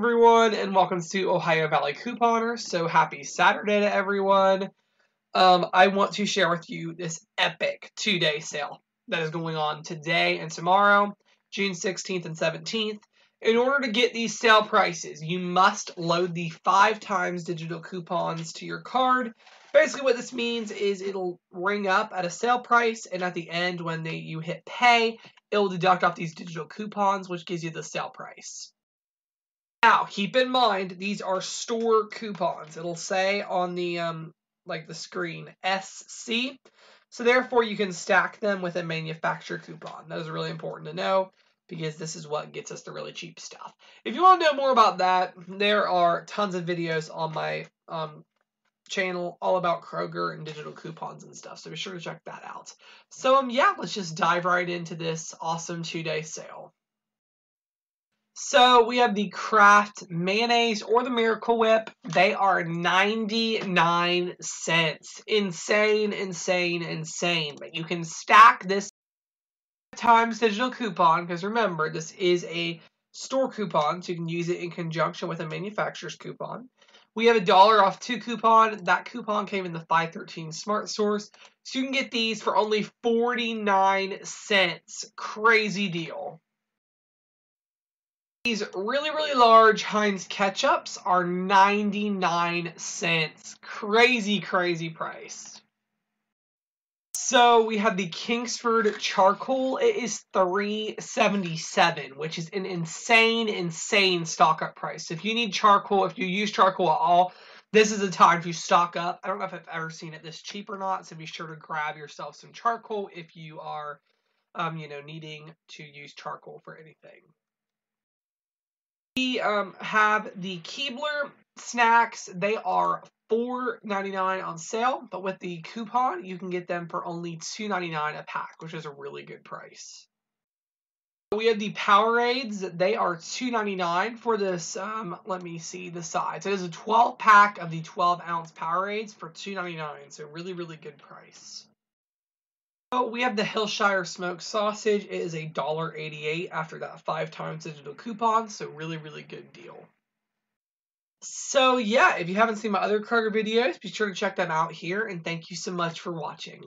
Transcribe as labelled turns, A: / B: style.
A: everyone and welcome to Ohio Valley Couponer. So happy Saturday to everyone. Um, I want to share with you this epic two-day sale that is going on today and tomorrow, June 16th and 17th. In order to get these sale prices, you must load the five times digital coupons to your card. Basically what this means is it'll ring up at a sale price and at the end when they, you hit pay, it'll deduct off these digital coupons which gives you the sale price. Now, keep in mind, these are store coupons. It'll say on the um, like the screen SC. So therefore, you can stack them with a manufacturer coupon. That is really important to know because this is what gets us the really cheap stuff. If you want to know more about that, there are tons of videos on my um, channel all about Kroger and digital coupons and stuff. So be sure to check that out. So um, yeah, let's just dive right into this awesome two-day sale. So we have the Kraft mayonnaise or the Miracle Whip. They are 99 cents. Insane, insane, insane. But you can stack this times digital coupon because remember, this is a store coupon, so you can use it in conjunction with a manufacturer's coupon. We have a dollar off two coupon. That coupon came in the 513 SmartSource. So you can get these for only 49 cents. Crazy deal. These really, really large Heinz ketchups are 99 cents. Crazy, crazy price. So we have the Kingsford charcoal. It is 377, which is an insane, insane stock up price. If you need charcoal, if you use charcoal at all, this is the time to stock up. I don't know if I've ever seen it this cheap or not, so be sure to grab yourself some charcoal if you are, um, you know, needing to use charcoal for anything. We um, have the Keebler snacks. They are $4.99 on sale, but with the coupon, you can get them for only $2.99 a pack, which is a really good price. We have the Powerades. They are $2.99 for this. Um, let me see the size. It is a 12 pack of the 12 ounce Powerades for $2.99. So really, really good price. So we have the Hillshire smoked sausage. It is a $1.88 after that five times digital coupon, so really, really good deal. So yeah, if you haven't seen my other Kroger videos, be sure to check them out here, and thank you so much for watching.